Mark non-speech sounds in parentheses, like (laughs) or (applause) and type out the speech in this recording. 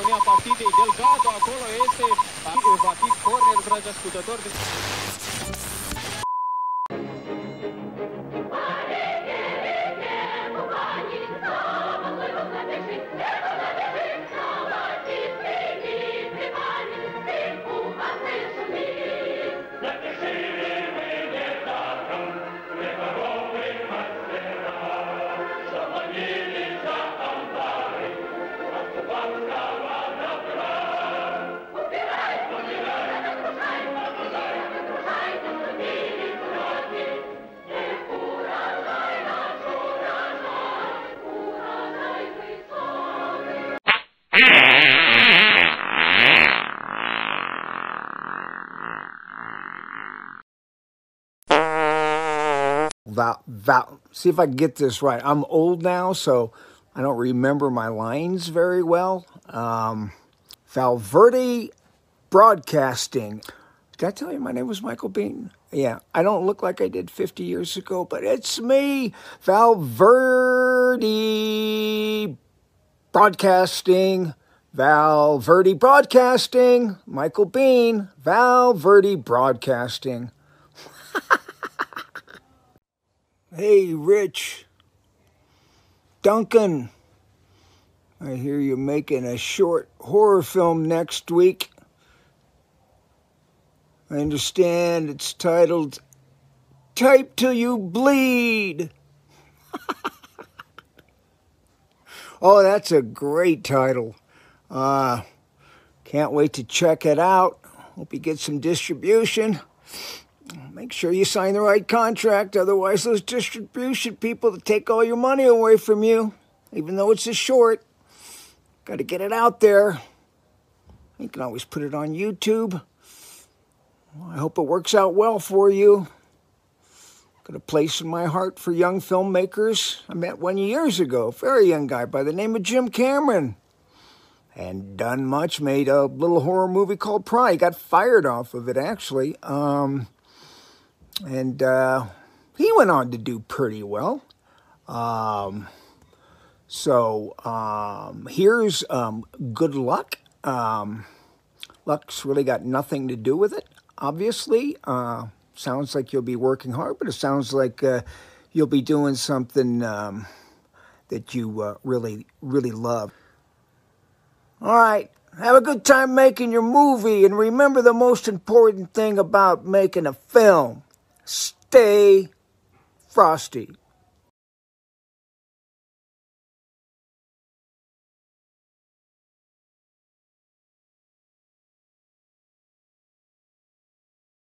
linia partidei. Delgado acolo este, va fi corner, dragi ascultători. Val, see if I can get this right. I'm old now, so I don't remember my lines very well. Um, Val Verde Broadcasting. Did I tell you my name was Michael Biehn? Yeah, I don't look like I did 50 years ago, but it's me, Val Verde Broadcasting. Val Verde Broadcasting. Michael Biehn, Valverde Broadcasting. Hey, Rich. Duncan. I hear you're making a short horror film next week. I understand it's titled Type Till You Bleed. (laughs) oh, that's a great title. Uh, can't wait to check it out. Hope you get some distribution. Make sure you sign the right contract, otherwise, those distribution people take all your money away from you, even though it's a short. Got to get it out there. You can always put it on YouTube. I hope it works out well for you. Got a place in my heart for young filmmakers. I met one years ago, very young guy by the name of Jim Cameron. And done much, made a little horror movie called Pry. Got fired off of it, actually. Um, and uh, he went on to do pretty well. Um, so um, here's um, good luck. Um, luck's really got nothing to do with it, obviously. Uh, sounds like you'll be working hard, but it sounds like uh, you'll be doing something um, that you uh, really, really love. All right. Have a good time making your movie, and remember the most important thing about making a film stay frosty.